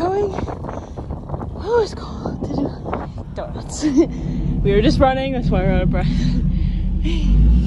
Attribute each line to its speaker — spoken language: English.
Speaker 1: going, oh, it's cold to do donuts. we were just running, that's why we're out of breath.